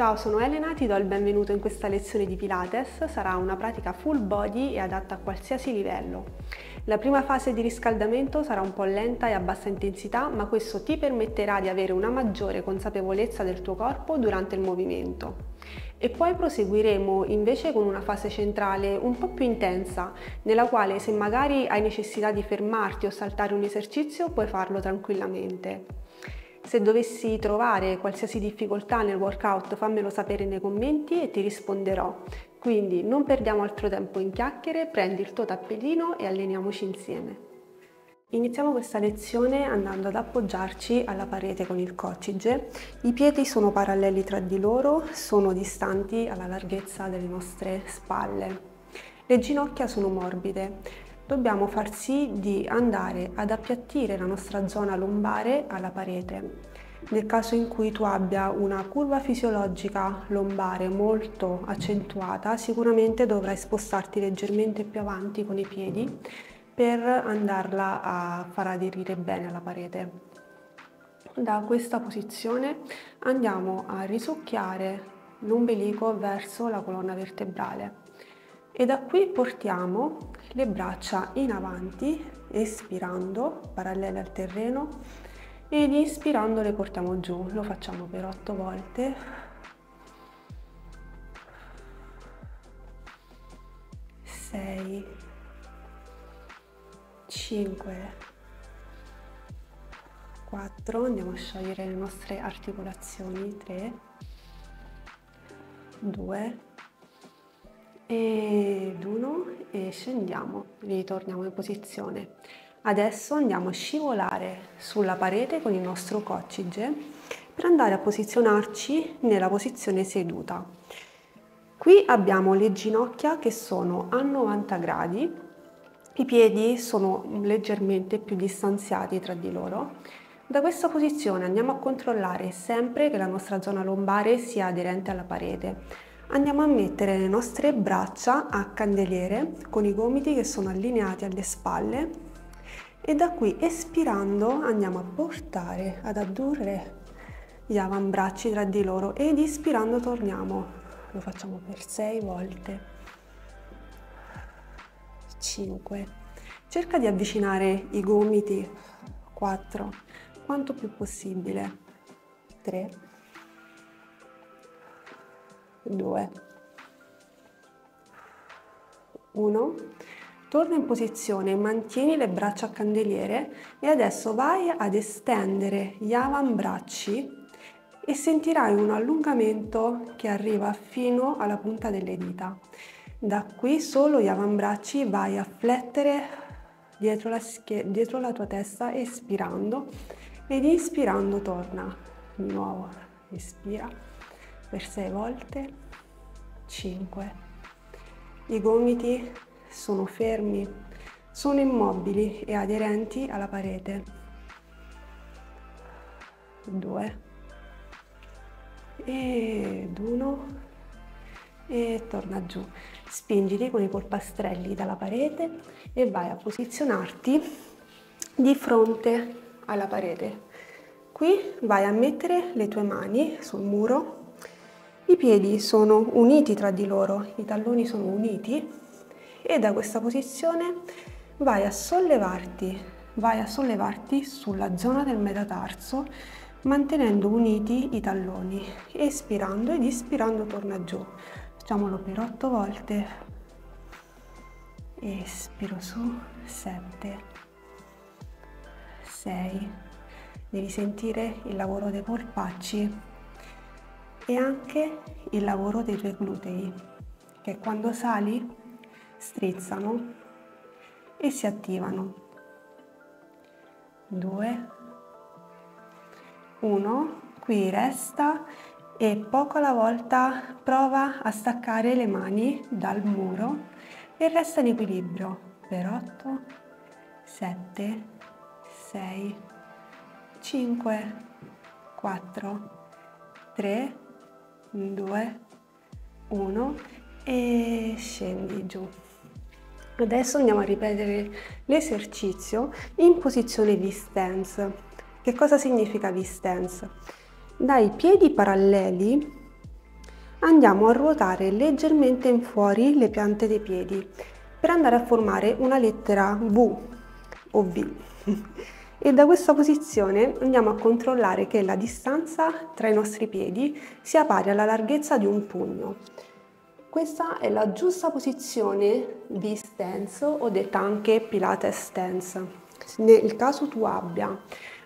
Ciao, sono Elena, ti do il benvenuto in questa lezione di Pilates. Sarà una pratica full body e adatta a qualsiasi livello. La prima fase di riscaldamento sarà un po' lenta e a bassa intensità, ma questo ti permetterà di avere una maggiore consapevolezza del tuo corpo durante il movimento. E poi proseguiremo invece con una fase centrale un po' più intensa, nella quale se magari hai necessità di fermarti o saltare un esercizio puoi farlo tranquillamente. Se dovessi trovare qualsiasi difficoltà nel workout fammelo sapere nei commenti e ti risponderò. Quindi non perdiamo altro tempo in chiacchiere, prendi il tuo tappellino e alleniamoci insieme. Iniziamo questa lezione andando ad appoggiarci alla parete con il coccige. I piedi sono paralleli tra di loro, sono distanti alla larghezza delle nostre spalle. Le ginocchia sono morbide dobbiamo far sì di andare ad appiattire la nostra zona lombare alla parete. Nel caso in cui tu abbia una curva fisiologica lombare molto accentuata, sicuramente dovrai spostarti leggermente più avanti con i piedi per andarla a far aderire bene alla parete. Da questa posizione andiamo a risucchiare l'ombelico verso la colonna vertebrale e da qui portiamo le braccia in avanti espirando parallele al terreno ed inspirando le portiamo giù. Lo facciamo per 8 volte. Sei cinque quattro. Andiamo a sciogliere le nostre articolazioni. Tre due ed uno e scendiamo, ritorniamo in posizione. Adesso andiamo a scivolare sulla parete con il nostro coccige per andare a posizionarci nella posizione seduta. Qui abbiamo le ginocchia che sono a 90 gradi, i piedi sono leggermente più distanziati tra di loro. Da questa posizione andiamo a controllare sempre che la nostra zona lombare sia aderente alla parete andiamo a mettere le nostre braccia a candeliere con i gomiti che sono allineati alle spalle e da qui espirando andiamo a portare ad addurre gli avambracci tra di loro ed ispirando torniamo. Lo facciamo per 6 volte. 5 cerca di avvicinare i gomiti. 4 quanto più possibile. 3 2, 1. Torna in posizione, mantieni le braccia a candeliere e adesso vai ad estendere gli avambracci e sentirai un allungamento che arriva fino alla punta delle dita. Da qui solo gli avambracci vai a flettere dietro la, dietro la tua testa espirando ed inspirando torna di nuovo, respira per 6 volte, 5. I gomiti sono fermi, sono immobili e aderenti alla parete. 2 ed 1 e torna giù. Spingiti con i polpastrelli dalla parete e vai a posizionarti di fronte alla parete. Qui vai a mettere le tue mani sul muro i piedi sono uniti tra di loro, i talloni sono uniti e da questa posizione vai a sollevarti, vai a sollevarti sulla zona del metatarso mantenendo uniti i talloni, espirando ed ispirando torna giù. Facciamolo per 8 volte. Espiro su, 7, 6. Devi sentire il lavoro dei polpacci e anche il lavoro dei tuoi glutei che quando sali strizzano e si attivano. 2 1 qui resta e poco alla volta prova a staccare le mani dal muro e resta in equilibrio per 8 7 6 5 4 3 2, 1 e scendi giù. Adesso andiamo a ripetere l'esercizio in posizione V-stance. Che cosa significa V-stance? Dai piedi paralleli andiamo a ruotare leggermente in fuori le piante dei piedi per andare a formare una lettera V o V. E da questa posizione andiamo a controllare che la distanza tra i nostri piedi sia pari alla larghezza di un pugno. Questa è la giusta posizione di stance o detta anche Pilates stance. Nel caso tu abbia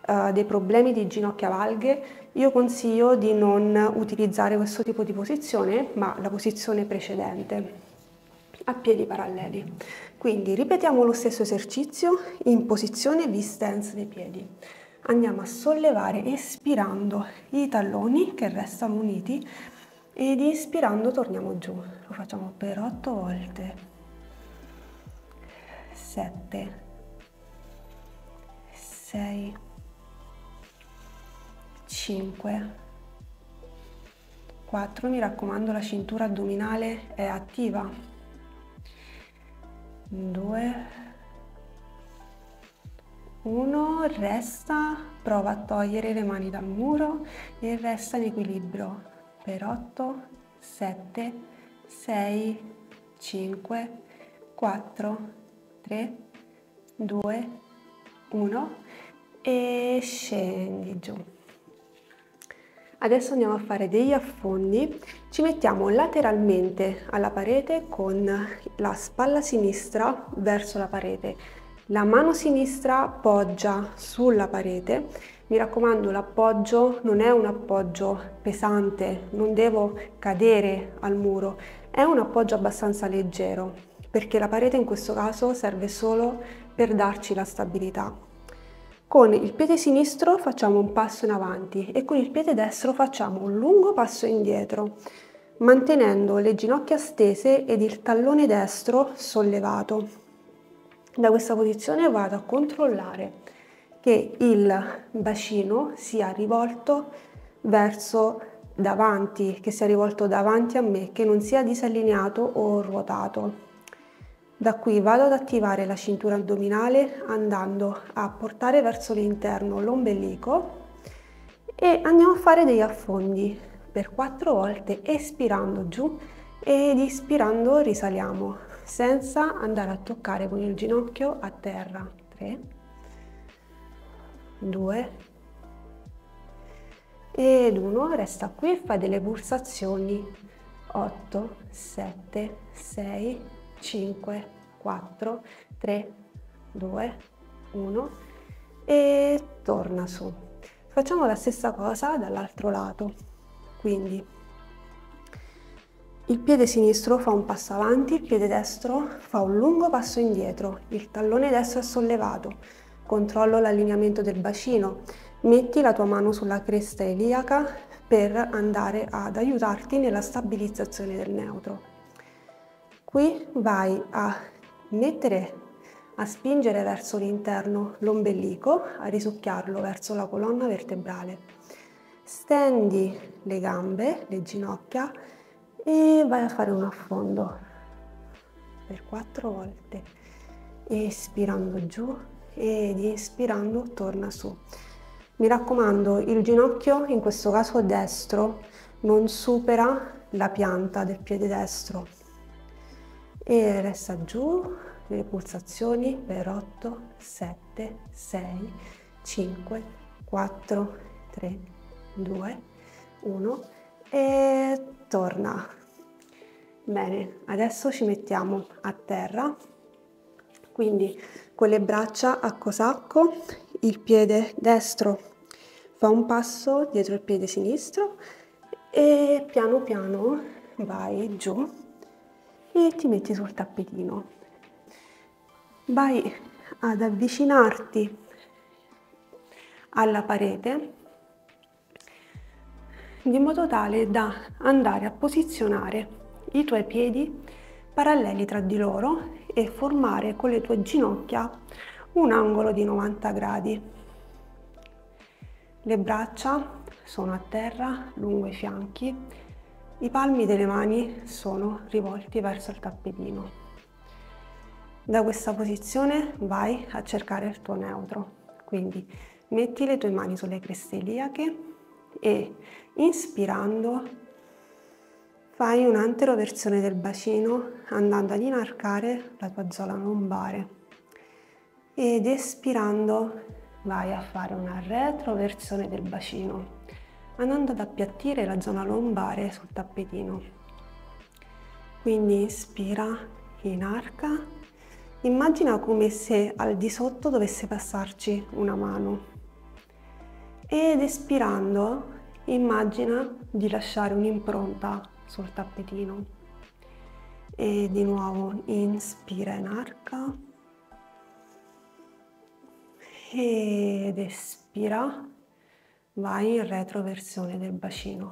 uh, dei problemi di ginocchia valghe, io consiglio di non utilizzare questo tipo di posizione, ma la posizione precedente, a piedi paralleli. Quindi ripetiamo lo stesso esercizio in posizione V-stance dei piedi. Andiamo a sollevare espirando i talloni che restano uniti ed ispirando torniamo giù. Lo facciamo per 8 volte. 7 6 5 4 mi raccomando la cintura addominale è attiva 2 1 resta prova a togliere le mani dal muro e resta in equilibrio per 8 7 6 5 4 3 2 1 e scendi giù Adesso andiamo a fare degli affondi, ci mettiamo lateralmente alla parete con la spalla sinistra verso la parete. La mano sinistra poggia sulla parete, mi raccomando l'appoggio non è un appoggio pesante, non devo cadere al muro, è un appoggio abbastanza leggero perché la parete in questo caso serve solo per darci la stabilità. Con il piede sinistro facciamo un passo in avanti e con il piede destro facciamo un lungo passo indietro, mantenendo le ginocchia stese ed il tallone destro sollevato. Da questa posizione vado a controllare che il bacino sia rivolto verso davanti, che sia rivolto davanti a me, che non sia disallineato o ruotato. Da qui vado ad attivare la cintura addominale andando a portare verso l'interno l'ombelico e andiamo a fare degli affondi per quattro volte espirando giù ed ispirando risaliamo senza andare a toccare con il ginocchio a terra. 3 2 ed 1 resta qui fai delle pulsazioni. 8 7 6 5, 4, 3, 2, 1 e torna su. Facciamo la stessa cosa dall'altro lato, quindi il piede sinistro fa un passo avanti, il piede destro fa un lungo passo indietro, il tallone destro è sollevato, controllo l'allineamento del bacino, metti la tua mano sulla cresta iliaca per andare ad aiutarti nella stabilizzazione del neutro. Qui vai a mettere, a spingere verso l'interno l'ombelico, a risucchiarlo verso la colonna vertebrale. Stendi le gambe, le ginocchia e vai a fare un affondo per quattro volte. Espirando giù ed inspirando torna su. Mi raccomando, il ginocchio, in questo caso destro, non supera la pianta del piede destro e resta giù le pulsazioni per 8, 7, 6, 5, 4, 3, 2, 1 e torna. Bene, adesso ci mettiamo a terra, quindi con le braccia a cosacco, il piede destro fa un passo dietro il piede sinistro e piano piano vai giù e ti metti sul tappetino. Vai ad avvicinarti alla parete di modo tale da andare a posizionare i tuoi piedi paralleli tra di loro e formare con le tue ginocchia un angolo di 90 gradi. Le braccia sono a terra lungo i fianchi i palmi delle mani sono rivolti verso il tappetino. Da questa posizione vai a cercare il tuo neutro. Quindi metti le tue mani sulle creste iliache e inspirando Fai un'anteroversione del bacino andando ad inarcare la tua zona lombare ed espirando vai a fare una retroversione del bacino andando ad appiattire la zona lombare sul tappetino. Quindi inspira, inarca, immagina come se al di sotto dovesse passarci una mano. Ed espirando immagina di lasciare un'impronta sul tappetino. E di nuovo inspira in arca ed espira vai in retroversione del bacino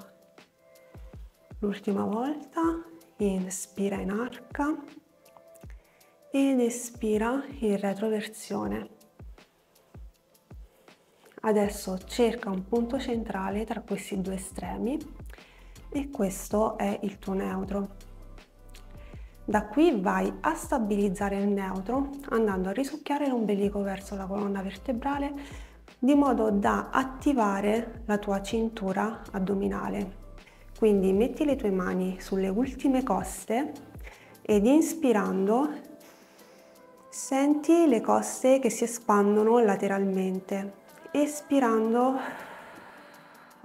l'ultima volta inspira in arca ed espira in retroversione adesso cerca un punto centrale tra questi due estremi e questo è il tuo neutro. Da qui vai a stabilizzare il neutro andando a risucchiare l'ombelico verso la colonna vertebrale di modo da attivare la tua cintura addominale. Quindi metti le tue mani sulle ultime coste ed inspirando senti le coste che si espandono lateralmente. Espirando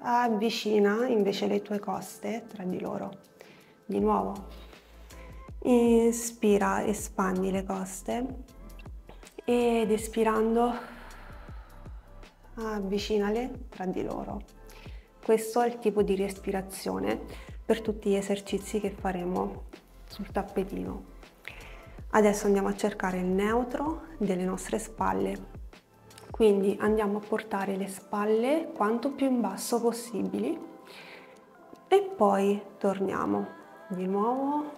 avvicina invece le tue coste tra di loro. Di nuovo, inspira, espandi le coste ed espirando avvicinale tra di loro. Questo è il tipo di respirazione per tutti gli esercizi che faremo sul tappetino. Adesso andiamo a cercare il neutro delle nostre spalle quindi andiamo a portare le spalle quanto più in basso possibili e poi torniamo di nuovo,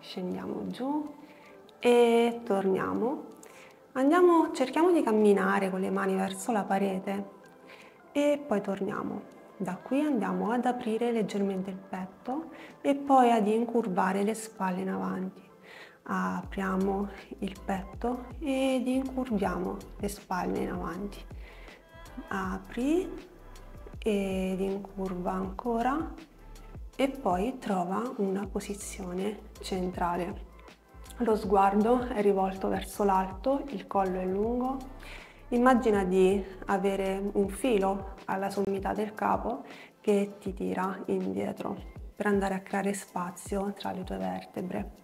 scendiamo giù e torniamo. Andiamo, cerchiamo di camminare con le mani verso la parete e poi torniamo. Da qui andiamo ad aprire leggermente il petto e poi ad incurvare le spalle in avanti. Apriamo il petto ed incurviamo le spalle in avanti. Apri ed incurva ancora e poi trova una posizione centrale lo sguardo è rivolto verso l'alto il collo è lungo immagina di avere un filo alla sommità del capo che ti tira indietro per andare a creare spazio tra le tue vertebre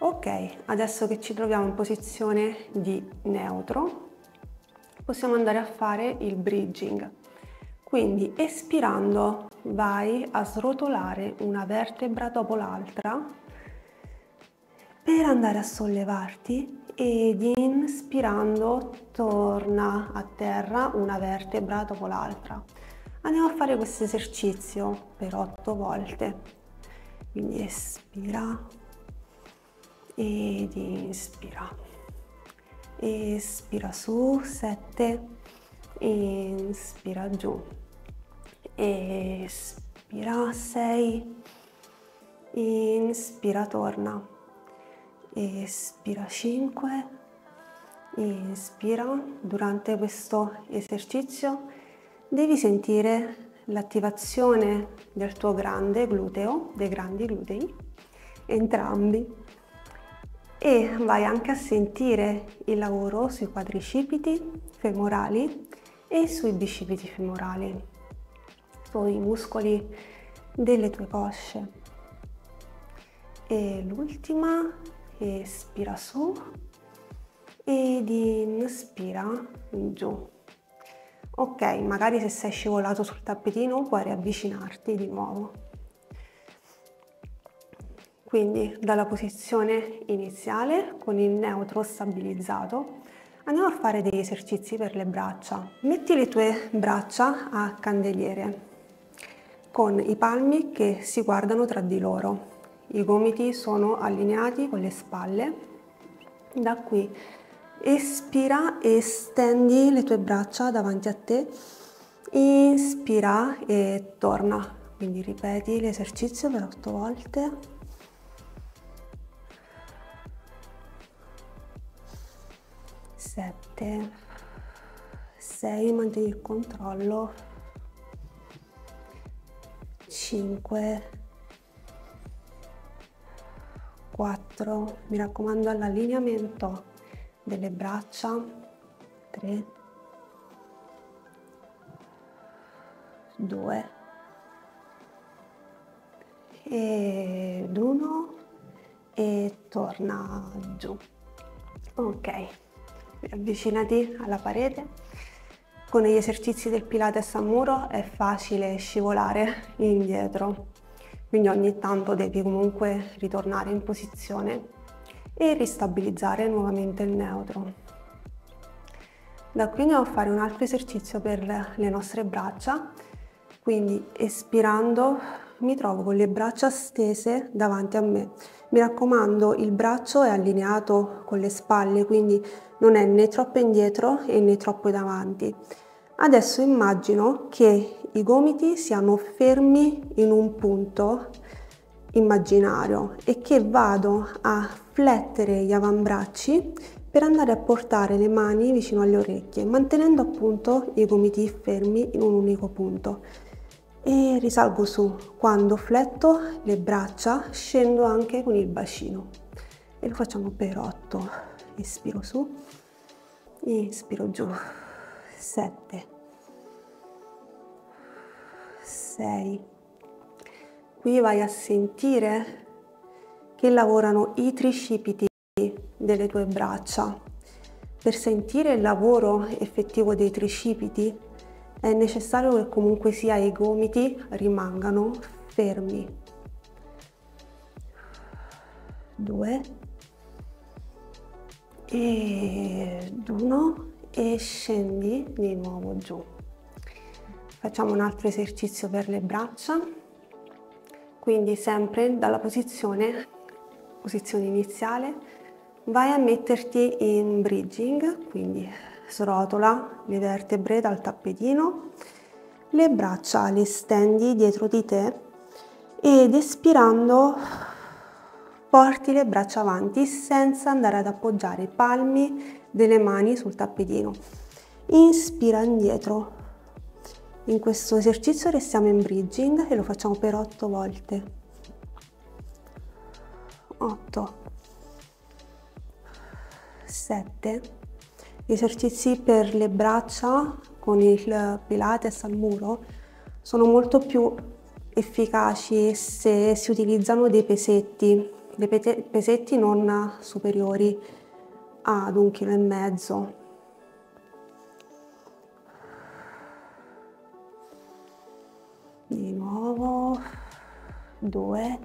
Ok, adesso che ci troviamo in posizione di neutro, possiamo andare a fare il bridging. Quindi espirando vai a srotolare una vertebra dopo l'altra per andare a sollevarti ed inspirando torna a terra una vertebra dopo l'altra. Andiamo a fare questo esercizio per 8 volte. Quindi espira ed inspira. Espira su, 7, inspira giù. Espira 6, inspira, torna. Espira 5, inspira. Durante questo esercizio devi sentire l'attivazione del tuo grande gluteo, dei grandi glutei, entrambi e vai anche a sentire il lavoro sui quadricipiti femorali e sui bicipiti femorali, sui muscoli delle tue cosce. E l'ultima, espira su ed inspira giù. Ok, magari se sei scivolato sul tappetino puoi riavvicinarti di nuovo. Quindi dalla posizione iniziale con il neutro stabilizzato andiamo a fare degli esercizi per le braccia. Metti le tue braccia a candeliere con i palmi che si guardano tra di loro. I gomiti sono allineati con le spalle. Da qui espira e stendi le tue braccia davanti a te. Inspira e torna. Quindi ripeti l'esercizio per 8 volte. 7 6 mantieni il controllo 5 4, mi raccomando all'allineamento delle braccia, 3, 2 ed 1 e torna giù. Ok, avvicinati alla parete. Con gli esercizi del Pilates a muro è facile scivolare indietro, quindi ogni tanto devi comunque ritornare in posizione e ristabilizzare nuovamente il neutro. Da qui andiamo a fare un altro esercizio per le nostre braccia, quindi espirando mi trovo con le braccia stese davanti a me. Mi raccomando, il braccio è allineato con le spalle, quindi non è né troppo indietro né troppo davanti. Adesso immagino che i gomiti siano fermi in un punto immaginario e che vado a flettere gli avambracci per andare a portare le mani vicino alle orecchie, mantenendo appunto i gomiti fermi in un unico punto. E risalgo su. Quando fletto le braccia scendo anche con il bacino. E lo facciamo per 8. Espiro su, inspiro giù, 7, 6. Qui vai a sentire che lavorano i tricipiti delle tue braccia. Per sentire il lavoro effettivo dei tricipiti è necessario che comunque sia i gomiti rimangano fermi. Due ed uno e scendi di nuovo giù. Facciamo un altro esercizio per le braccia, quindi sempre dalla posizione, posizione iniziale, vai a metterti in bridging, quindi srotola le vertebre dal tappetino, le braccia le stendi dietro di te ed espirando porti le braccia avanti senza andare ad appoggiare i palmi delle mani sul tappetino. Inspira indietro. In questo esercizio restiamo in bridging e lo facciamo per 8 volte. 8 7 gli esercizi per le braccia con il Pilates al muro sono molto più efficaci se si utilizzano dei pesetti, dei pesetti non superiori ad un chilo e mezzo. Di nuovo, due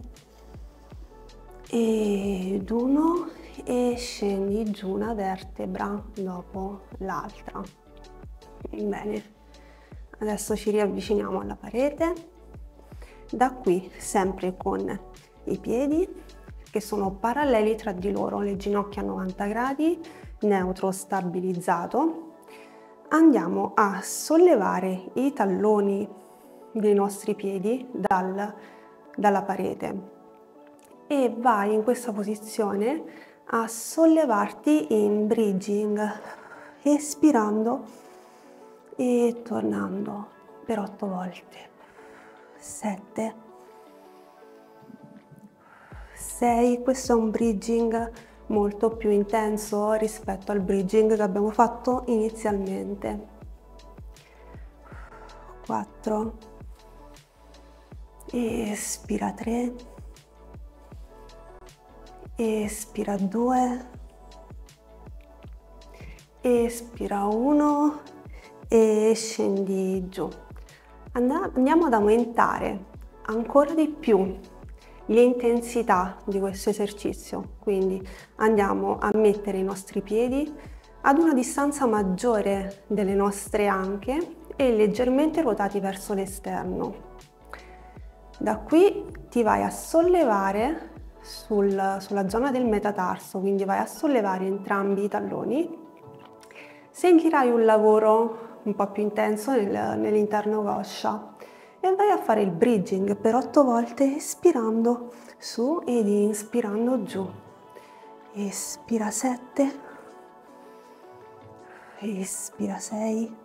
ed uno e scendi giù una vertebra dopo l'altra. Bene, adesso ci riavviciniamo alla parete. Da qui, sempre con i piedi che sono paralleli tra di loro, le ginocchia a 90 gradi, neutro stabilizzato, andiamo a sollevare i talloni dei nostri piedi dal, dalla parete e vai in questa posizione a sollevarti in bridging, espirando e tornando per otto volte. Sette. Sei. Questo è un bridging molto più intenso rispetto al bridging che abbiamo fatto inizialmente. 4 espira 3 espira 2, espira 1 e scendi giù. Andiamo ad aumentare ancora di più l'intensità di questo esercizio, quindi andiamo a mettere i nostri piedi ad una distanza maggiore delle nostre anche e leggermente ruotati verso l'esterno. Da qui ti vai a sollevare sul, sulla zona del metatarso, quindi vai a sollevare entrambi i talloni, sentirai un lavoro un po' più intenso nel, nell'interno coscia e vai a fare il bridging per 8 volte espirando su ed inspirando giù. Espira 7, espira 6,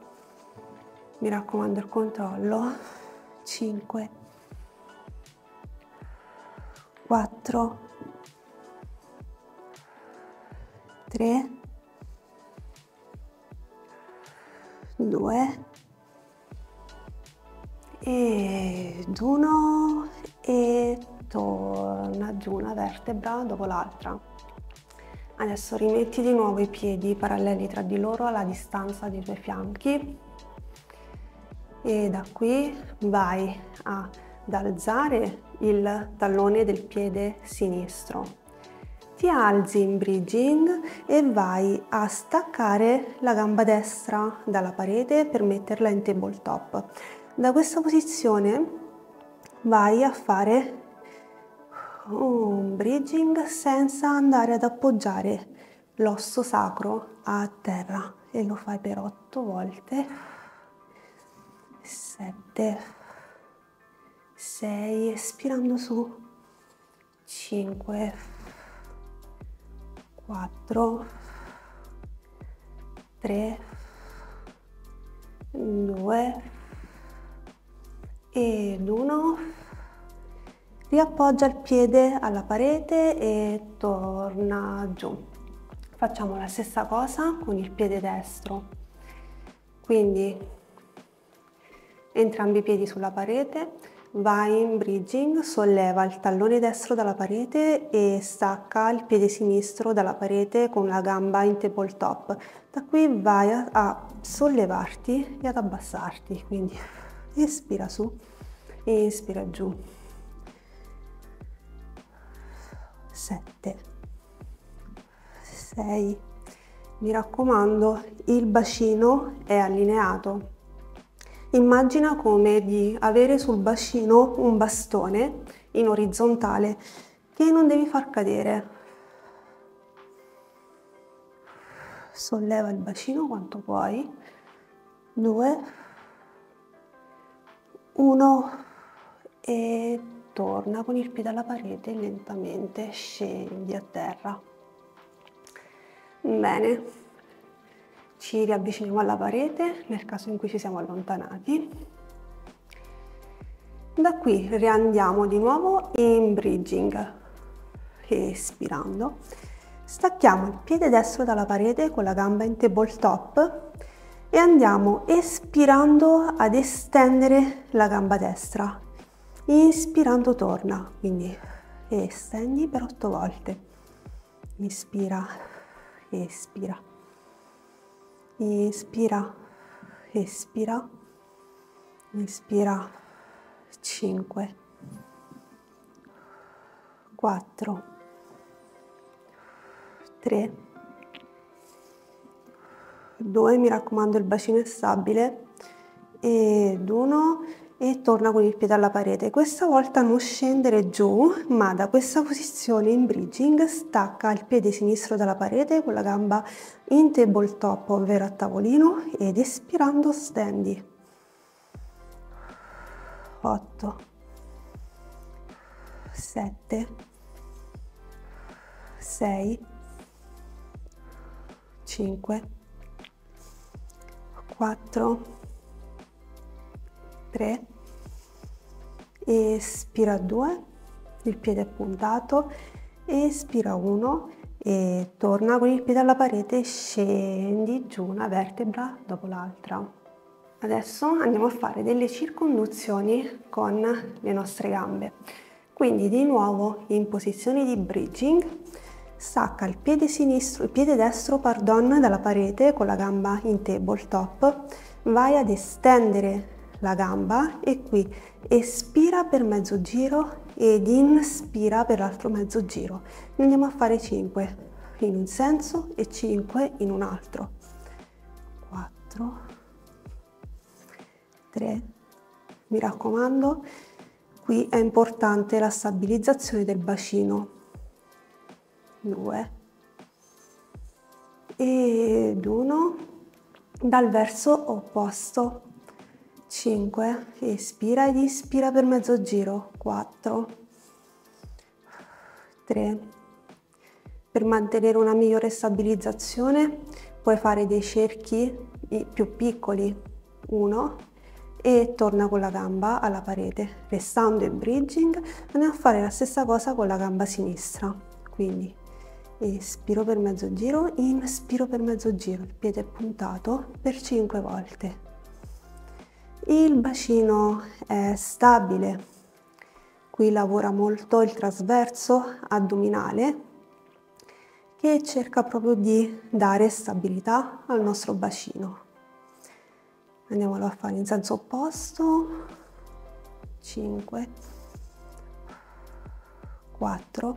mi raccomando il controllo, 5, 4, 3, 2 ed uno e torna giù una vertebra dopo l'altra. Adesso rimetti di nuovo i piedi paralleli tra di loro alla distanza dei tuoi fianchi e da qui vai ad alzare il tallone del piede sinistro. Ti alzi in bridging e vai a staccare la gamba destra dalla parete per metterla in tabletop. Da questa posizione vai a fare un bridging senza andare ad appoggiare l'osso sacro a terra e lo fai per 8 volte 7 6 espirando su. 5 4 3 2 ed 1 riappoggia il piede alla parete e torna giù. Facciamo la stessa cosa con il piede destro. Quindi entrambi i piedi sulla parete, vai in bridging, solleva il tallone destro dalla parete e stacca il piede sinistro dalla parete con la gamba in tabletop. Da qui vai a, sollevarti e ad abbassarti, quindi espira su e inspira giù. 7 6 mi raccomando il bacino è allineato immagina come di avere sul bacino un bastone in orizzontale che non devi far cadere. Solleva il bacino quanto puoi. 2 1 e torna con il piede alla parete lentamente scendi a terra. Bene, ci riavviciniamo alla parete nel caso in cui ci siamo allontanati. Da qui riandiamo di nuovo in bridging, espirando. Stacchiamo il piede destro dalla parete con la gamba in tabletop e andiamo espirando ad estendere la gamba destra Inspirando torna, quindi estendi per otto volte. Inspira, espira. Inspira, espira. Inspira 5 4 3 2 mi raccomando il bacino è stabile ed 1 e torna con il piede alla parete. Questa volta non scendere giù, ma da questa posizione in bridging stacca il piede sinistro dalla parete con la gamba in tabletop, ovvero a tavolino, ed espirando stendi. 8 7 6 5 4 3 espira 2 il piede puntato. Espira 1 e torna con il piede alla parete scendi giù una vertebra dopo l'altra. Adesso andiamo a fare delle circonduzioni con le nostre gambe. Quindi di nuovo in posizione di bridging stacca il piede sinistro il piede destro pardon dalla parete con la gamba in tabletop. Vai ad estendere la gamba e qui espira per mezzo giro ed inspira per l'altro mezzo giro. Andiamo a fare 5 in un senso e 5 in un altro. 4, 3, mi raccomando, qui è importante la stabilizzazione del bacino. 2 ed 1 dal verso opposto 5, espira ed ispira per mezzo giro, 4, 3. Per mantenere una migliore stabilizzazione puoi fare dei cerchi più piccoli, 1, e torna con la gamba alla parete, restando in bridging, andiamo a fare la stessa cosa con la gamba sinistra, quindi espiro per mezzo giro, inspiro per mezzo giro, il piede puntato per 5 volte. Il bacino è stabile, qui lavora molto il trasverso addominale che cerca proprio di dare stabilità al nostro bacino. Andiamolo a fare in senso opposto. 5, 4,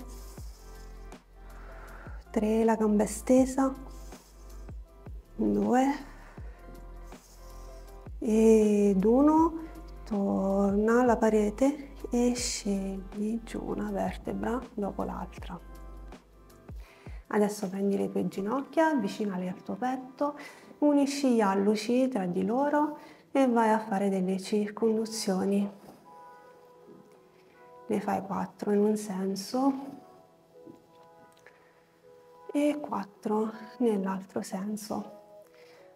3, la gamba stesa, 2 ed 1, torna alla parete e scendi giù una vertebra dopo l'altra. Adesso prendi le tue ginocchia, avvicinali al tuo petto, unisci gli alluci tra di loro e vai a fare delle circonduzioni. Ne fai quattro in un senso e quattro nell'altro senso.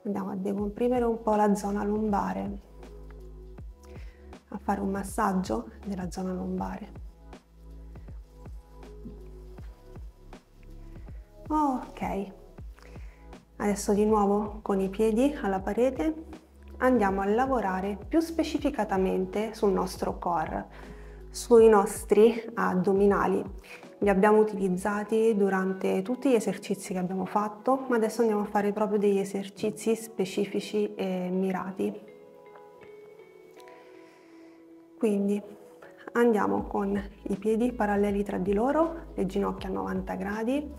Andiamo a decomprimere un po' la zona lombare, a fare un massaggio della zona lombare. Ok, adesso di nuovo con i piedi alla parete andiamo a lavorare più specificatamente sul nostro core, sui nostri addominali. Li abbiamo utilizzati durante tutti gli esercizi che abbiamo fatto, ma adesso andiamo a fare proprio degli esercizi specifici e mirati. Quindi andiamo con i piedi paralleli tra di loro, le ginocchia a 90 gradi,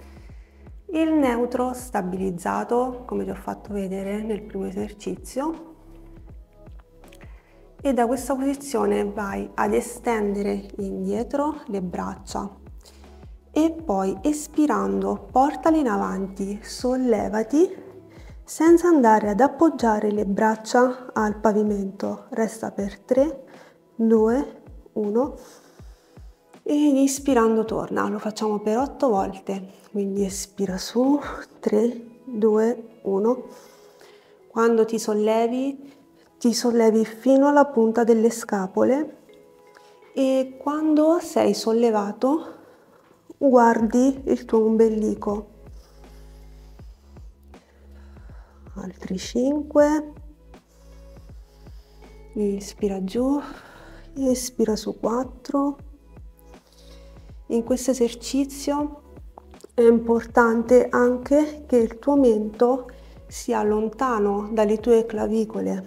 il neutro stabilizzato, come ti ho fatto vedere nel primo esercizio, e da questa posizione vai ad estendere indietro le braccia e poi espirando portali in avanti, sollevati senza andare ad appoggiare le braccia al pavimento. Resta per 3, 2, 1 ed ispirando torna, lo facciamo per 8 volte, quindi espira su, 3, 2, 1. Quando ti sollevi, ti sollevi fino alla punta delle scapole e quando sei sollevato guardi il tuo ombelico. Altri 5. Ispira giù, espira su 4 in questo esercizio è importante anche che il tuo mento sia lontano dalle tue clavicole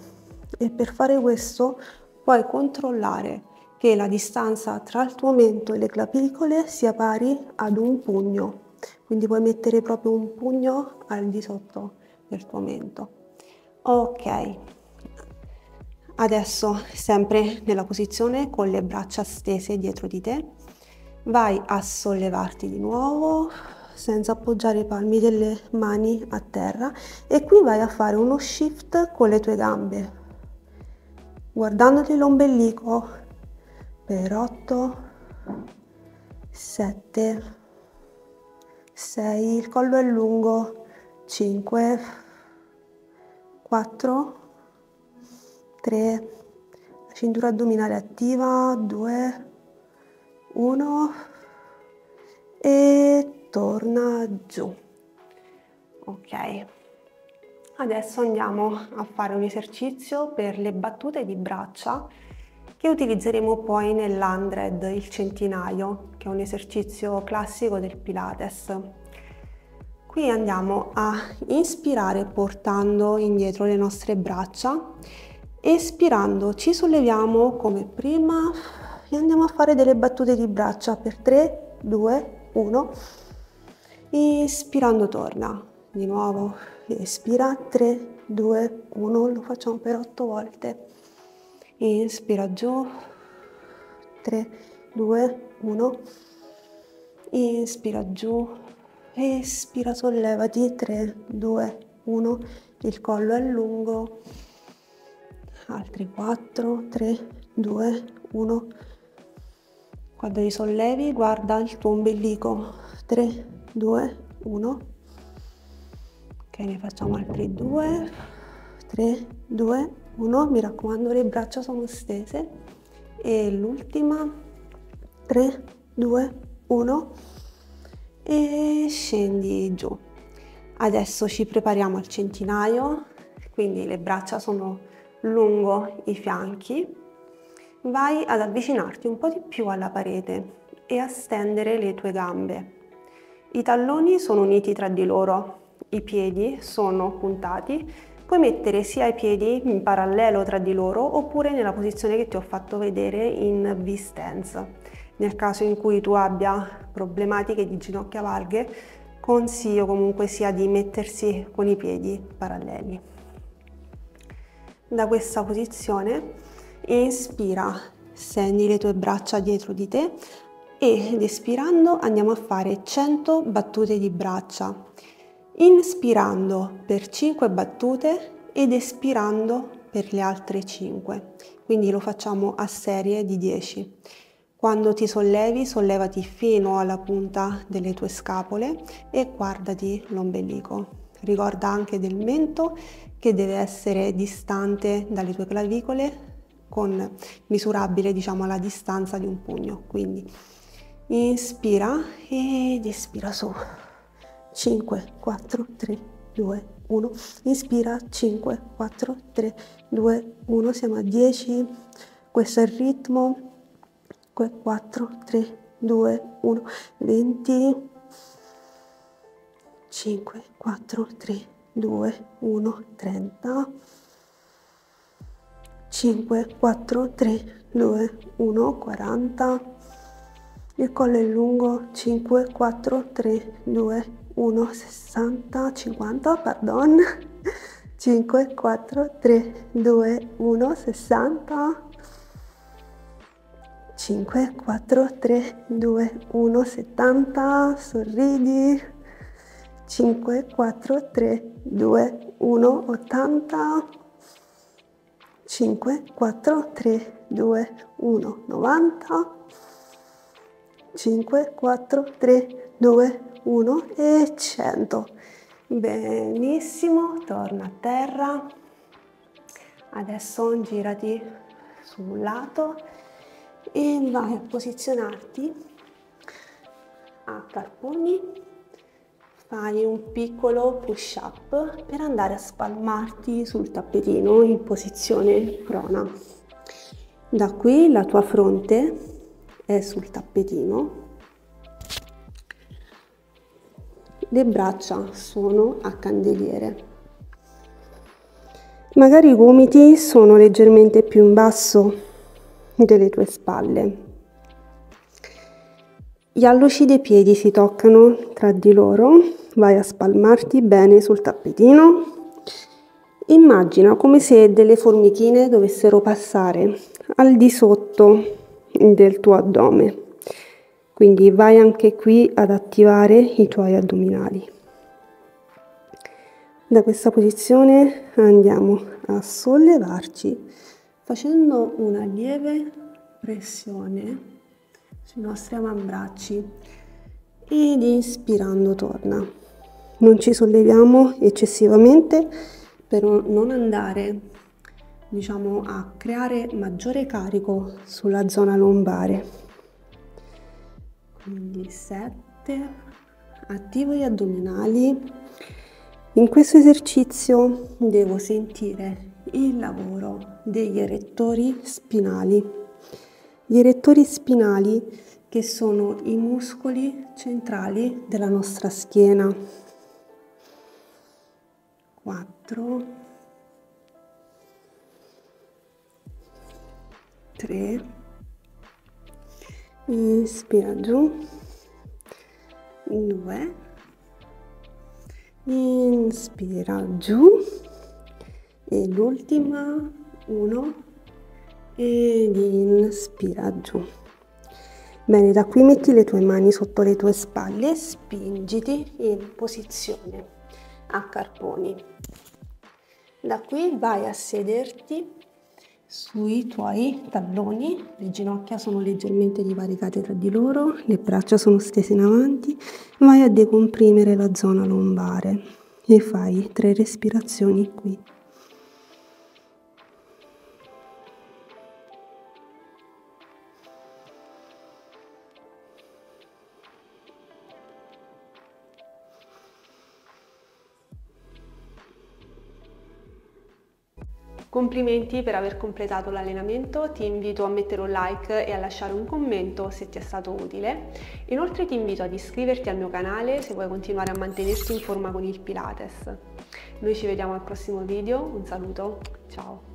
e per fare questo puoi controllare che la distanza tra il tuo mento e le clavicole sia pari ad un pugno. Quindi puoi mettere proprio un pugno al di sotto del tuo mento. Ok, adesso sempre nella posizione con le braccia stese dietro di te vai a sollevarti di nuovo senza appoggiare i palmi delle mani a terra e qui vai a fare uno shift con le tue gambe guardandoti l'ombelico per 8 7 6 il collo è lungo 5 4 3 la cintura addominale attiva 2 1 e torna giù. Ok, adesso andiamo a fare un esercizio per le battute di braccia che utilizzeremo poi nell'undred, il centinaio, che è un esercizio classico del Pilates. Qui andiamo a inspirare portando indietro le nostre braccia, espirando ci solleviamo come prima e andiamo a fare delle battute di braccia per 3, 2, 1. Ispirando torna. Di nuovo, espira 3, 2, 1, lo facciamo per 8 volte. Inspira giù, 3, 2, 1. Inspira giù, espira, sollevati, 3, 2, 1. Il collo è lungo. Altri 4, 3, 2, 1 quando li sollevi guarda il tuo ombelico. 3, 2, 1. Ok, ne facciamo altri 2. 3, 2, 1. Mi raccomando le braccia sono stese. E l'ultima. 3, 2, 1. e scendi giù. Adesso ci prepariamo al centinaio, quindi le braccia sono lungo i fianchi. Vai ad avvicinarti un po' di più alla parete e a stendere le tue gambe. I talloni sono uniti tra di loro, i piedi sono puntati, puoi mettere sia i piedi in parallelo tra di loro oppure nella posizione che ti ho fatto vedere in V-stance. Nel caso in cui tu abbia problematiche di ginocchia valghe, consiglio comunque sia di mettersi con i piedi paralleli. Da questa posizione inspira, stendi le tue braccia dietro di te ed espirando andiamo a fare 100 battute di braccia. Inspirando per 5 battute ed espirando per le altre 5. Quindi lo facciamo a serie di 10. Quando ti sollevi, sollevati fino alla punta delle tue scapole e guardati l'ombelico. Ricorda anche del mento che deve essere distante dalle tue clavicole con misurabile diciamo alla distanza di un pugno. Quindi inspira ed espira su. 5, 4, 3, 2, 1. Inspira 5, 4, 3, 2, 1. Siamo a 10. Questo è il ritmo. 4, 3, 2, 1, 20. 5, 4, 3, 2, 1, 30. 5, 4, 3, 2, 1, 40. Il collo è lungo. 5, 4, 3, 2, 1, 60, 50, pardon. 5, 4, 3, 2, 1, 60. 5, 4, 3, 2, 1, 70, sorridi, 5, 4, 3, 2, 1, 80, 5, 4, 3, 2, 1, 90, 5, 4, 3, 2, 1 e 100. Benissimo, torna a terra. Adesso girati sul lato e vai a posizionarti a carponi fai un piccolo push up per andare a spalmarti sul tappetino in posizione prona da qui la tua fronte è sul tappetino le braccia sono a candeliere magari i gomiti sono leggermente più in basso delle tue spalle. Gli alluci dei piedi si toccano tra di loro, vai a spalmarti bene sul tappetino. Immagina come se delle formichine dovessero passare al di sotto del tuo addome. Quindi vai anche qui ad attivare i tuoi addominali. Da questa posizione andiamo a sollevarci facendo una lieve pressione sui nostri avambracci ed inspirando torna. Non ci solleviamo eccessivamente per non andare diciamo a creare maggiore carico sulla zona lombare. Quindi 7 attivo gli addominali. In questo esercizio devo sentire il lavoro degli erettori spinali. Gli erettori spinali che sono i muscoli centrali della nostra schiena. 4 3 inspira giù. 2 inspira giù. E l'ultima 1 ed inspira giù. Bene, da qui metti le tue mani sotto le tue spalle spingiti in posizione a carponi. Da qui vai a sederti sui tuoi talloni, le ginocchia sono leggermente divaricate tra di loro, le braccia sono stese in avanti, vai a decomprimere la zona lombare e fai tre respirazioni qui. Complimenti per aver completato l'allenamento, ti invito a mettere un like e a lasciare un commento se ti è stato utile. Inoltre ti invito ad iscriverti al mio canale se vuoi continuare a mantenerti in forma con il Pilates. Noi ci vediamo al prossimo video, un saluto, ciao!